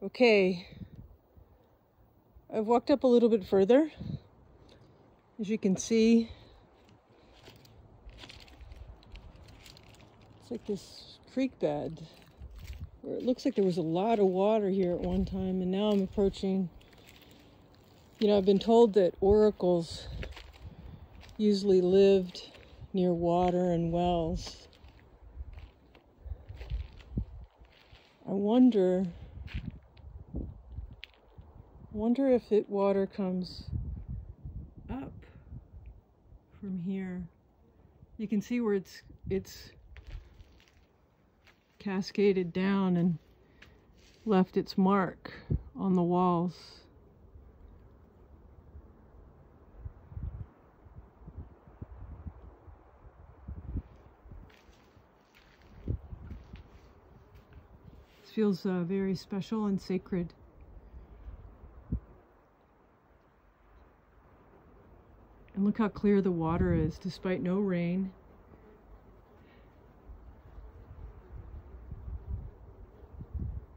Okay, I've walked up a little bit further. As you can see, it's like this creek bed where it looks like there was a lot of water here at one time, and now I'm approaching. You know, I've been told that oracles usually lived near water and wells. I wonder wonder if it water comes up from here. You can see where it's it's cascaded down and left its mark on the walls. This feels uh, very special and sacred. And look how clear the water is despite no rain.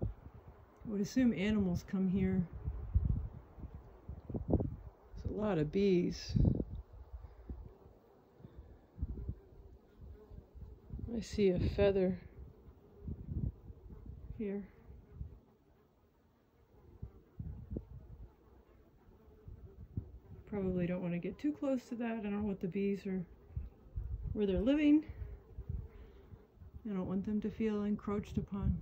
I would assume animals come here. There's a lot of bees. I see a feather here. Probably don't want to get too close to that. I don't want the bees are, where they're living. I don't want them to feel encroached upon.